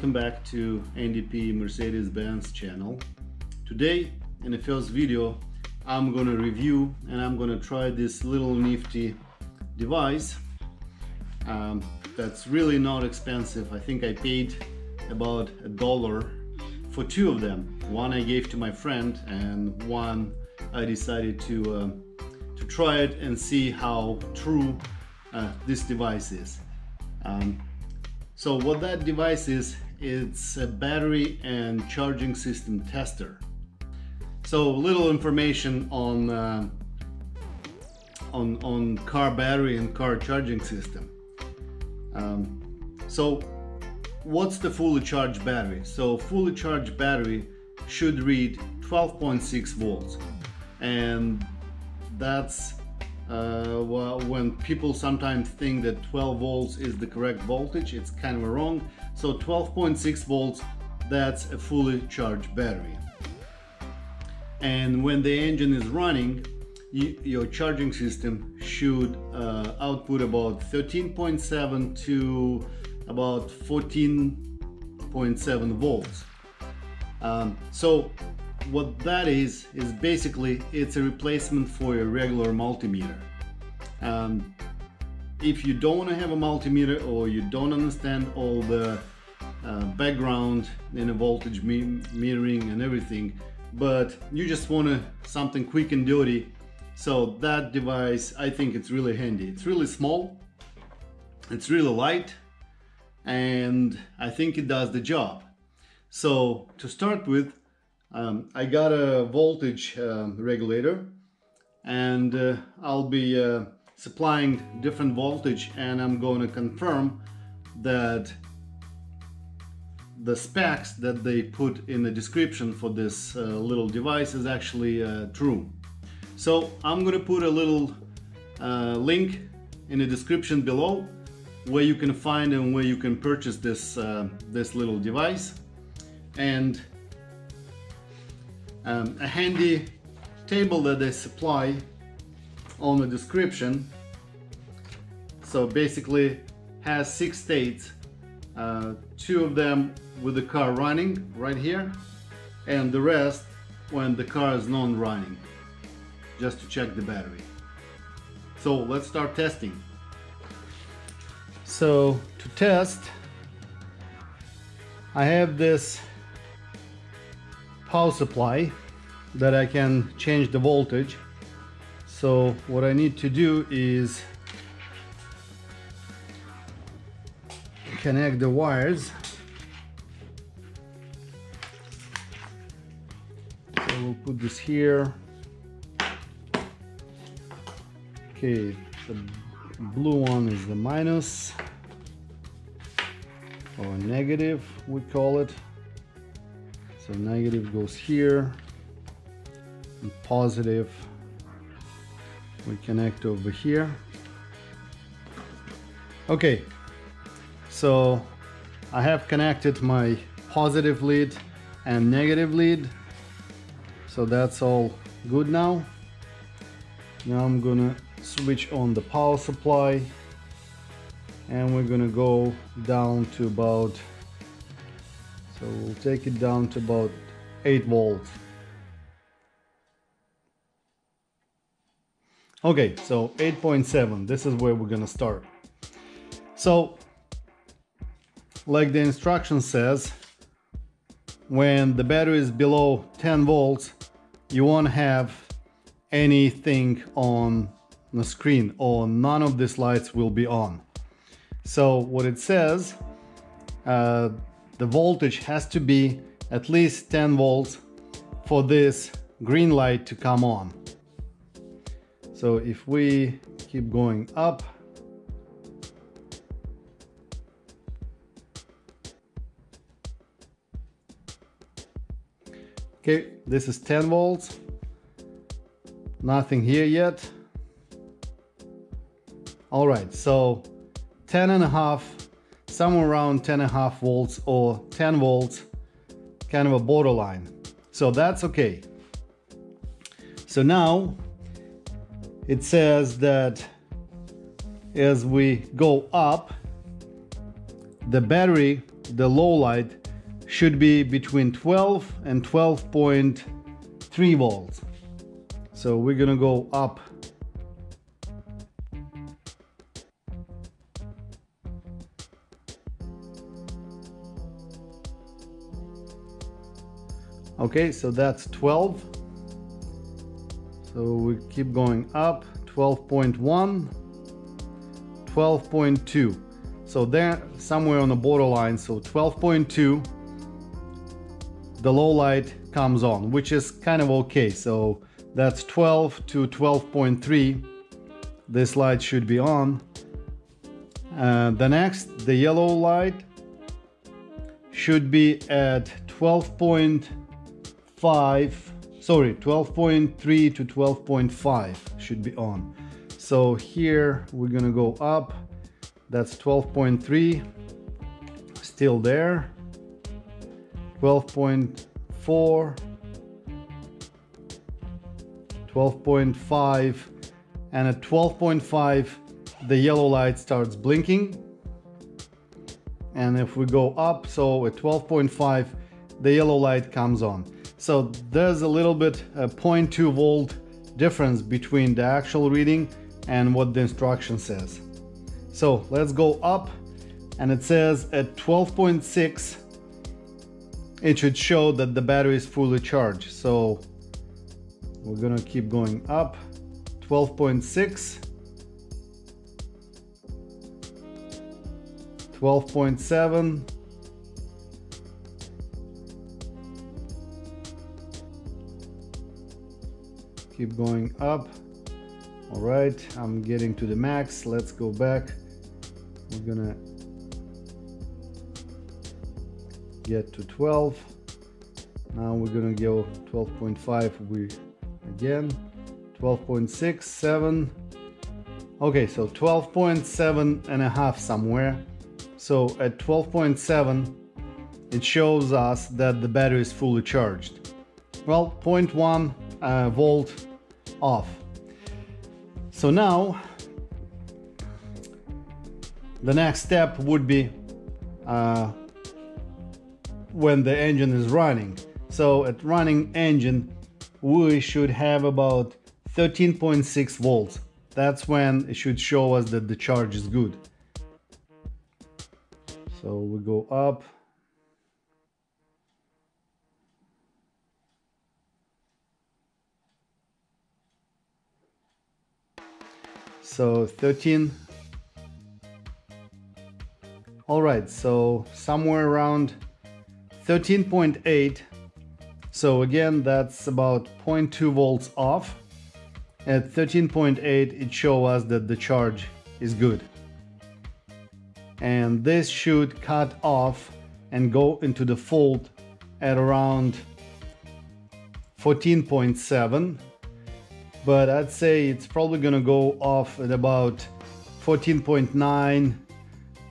welcome back to AndyP Mercedes-Benz channel. Today in the first video I'm gonna review and I'm gonna try this little nifty device um, that's really not expensive. I think I paid about a dollar for two of them. One I gave to my friend and one I decided to, uh, to try it and see how true uh, this device is. Um, so what that device is, it's a battery and charging system tester. So little information on uh, on on car battery and car charging system. Um, so what's the fully charged battery? So fully charged battery should read 12.6 volts, and that's uh, when people sometimes think that 12 volts is the correct voltage, it's kind of wrong. So 12.6 volts, that's a fully charged battery. And when the engine is running, you, your charging system should uh, output about 13.7 to about 14.7 volts. Um, so what that is is basically it's a replacement for a regular multimeter. Um, if you don't want to have a multimeter or you don't understand all the uh, background in a voltage me metering and everything but you just want something quick and dirty so that device I think it's really handy. It's really small it's really light and I think it does the job. So to start with um, I got a voltage uh, regulator and uh, I'll be uh, supplying different voltage and I'm going to confirm that the specs that they put in the description for this uh, little device is actually uh, true. So I'm going to put a little uh, link in the description below where you can find and where you can purchase this this little device and um, a handy table that they supply on the description. So basically has six states, uh, two of them with the car running right here and the rest when the car is non-running just to check the battery. So let's start testing. So to test I have this power supply that I can change the voltage. So what I need to do is connect the wires. So we'll put this here. Okay the blue one is the minus or negative we call it so negative goes here. And positive we connect over here. Okay. So I have connected my positive lead and negative lead. So that's all good now. Now I'm gonna switch on the power supply. And we're gonna go down to about so we'll take it down to about 8 volts. Okay, so 8.7, this is where we're gonna start. So, like the instruction says, when the battery is below 10 volts, you won't have anything on the screen or none of these lights will be on. So what it says, uh, the voltage has to be at least 10 volts for this green light to come on. So if we keep going up, okay, this is 10 volts, nothing here yet. All right, so 10 and a half somewhere around 10 and a half volts or 10 volts, kind of a borderline. So that's okay. So now it says that as we go up, the battery the low light should be between 12 and 12.3 volts so we're gonna go up okay so that's 12 so we keep going up 12.1 12.2 so there somewhere on the borderline so 12.2 the low light comes on which is kind of okay. So that's 12 to 12.3 this light should be on. Uh, the next the yellow light should be at 12.5 sorry 12.3 to 12.5 should be on. So here we're gonna go up. That's 12.3 still there. 12.4 12.5 and at 12.5 the yellow light starts blinking. And if we go up so at 12.5 the yellow light comes on so there's a little bit a 0.2 volt difference between the actual reading and what the instruction says. So let's go up and it says at 12.6 it should show that the battery is fully charged. So we're gonna keep going up 12.6 12.7 keep going up. All right I'm getting to the max. Let's go back. We're gonna get to 12 now we're gonna go 12.5 we again. 12.6 7 okay so 12.7 and a half somewhere. So at 12.7 it shows us that the battery is fully charged. Well 0.1 uh, volt off. So now the next step would be uh, when the engine is running. So at running engine we should have about 13.6 volts. That's when it should show us that the charge is good. So we go up so 13 all right so somewhere around 13.8 so again, that's about 0.2 volts off. At 13.8, it shows us that the charge is good. And this should cut off and go into the fold at around 14.7 but I'd say it's probably gonna go off at about 14.9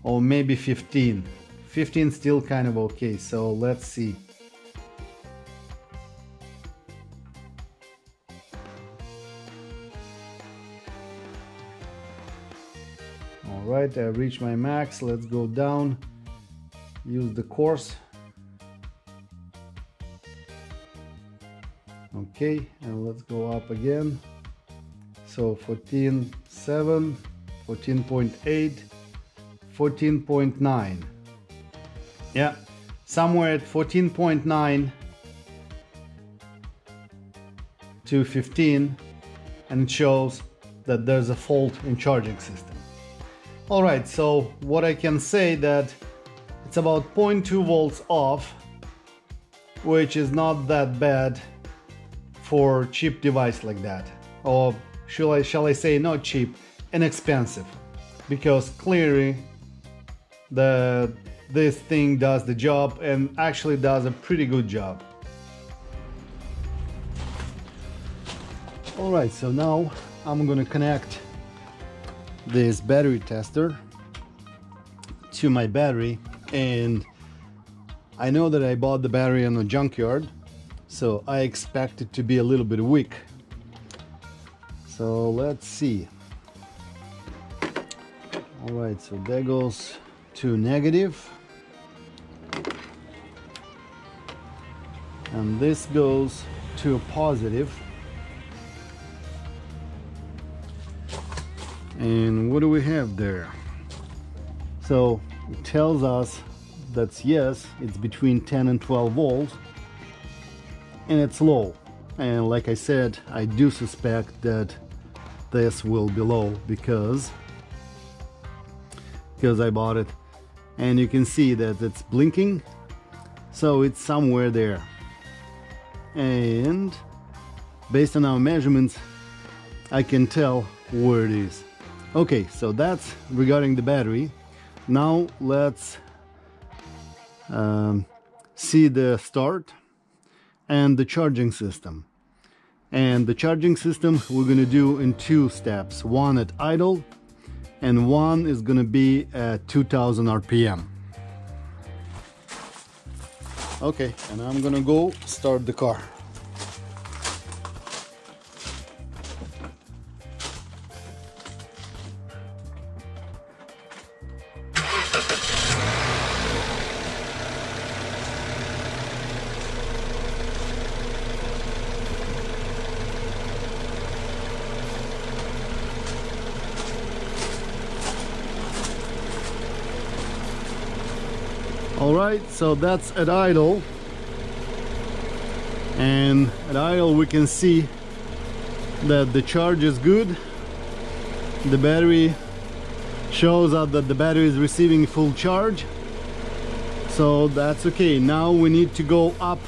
or maybe 15 15 still kind of okay so let's see. All right, I reached my max. Let's go down. Use the coarse okay and let's go up again. So 14.7 14.8 14.9 yeah somewhere at 14.9 to 15 and it shows that there's a fault in charging system. All right, so what I can say that it's about 0.2 volts off, which is not that bad for cheap device like that. Or shall I, shall I say not cheap, inexpensive. Because clearly the this thing does the job and actually does a pretty good job. Alright, so now I'm gonna connect this battery tester to my battery and I know that I bought the battery in a junkyard so I expect it to be a little bit weak. So let's see. All right so that goes to negative. And this goes to positive. And what do we have there? So it tells us that's yes it's between 10 and 12 volts and it's low and like I said I do suspect that this will be low because because I bought it. And you can see that it's blinking so it's somewhere there. And based on our measurements I can tell where it is. Okay so that's regarding the battery. Now let's um, see the start and the charging system. And the charging system we're gonna do in two steps one at idle and one is gonna be at 2000 rpm okay and I'm gonna go start the car all right so that's at idle. And at idle we can see that the charge is good. The battery shows us that the battery is receiving full charge. So that's okay. Now we need to go up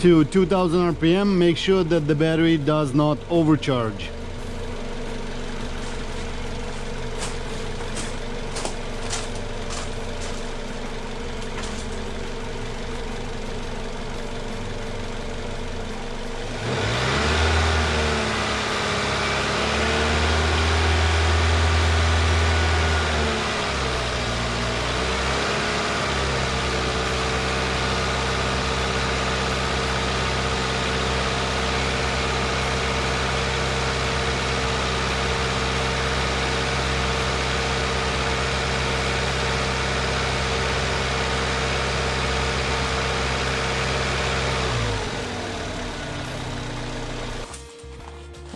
to 2000 rpm make sure that the battery does not overcharge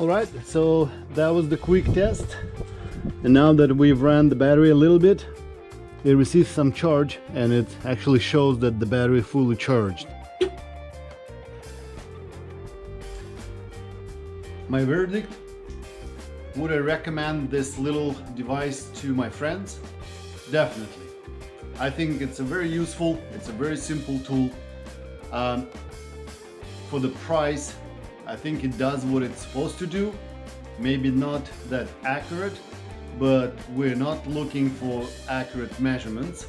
all right? So that was the quick test. And now that we've ran the battery a little bit it receives some charge and it actually shows that the battery fully charged. My verdict would I recommend this little device to my friends? Definitely. I think it's a very useful it's a very simple tool um, for the price I think it does what it's supposed to do. Maybe not that accurate, but we're not looking for accurate measurements.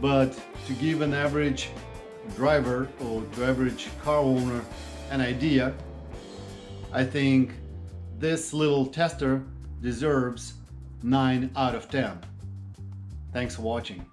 But to give an average driver or average car owner an idea, I think this little tester deserves 9 out of 10. Thanks for watching.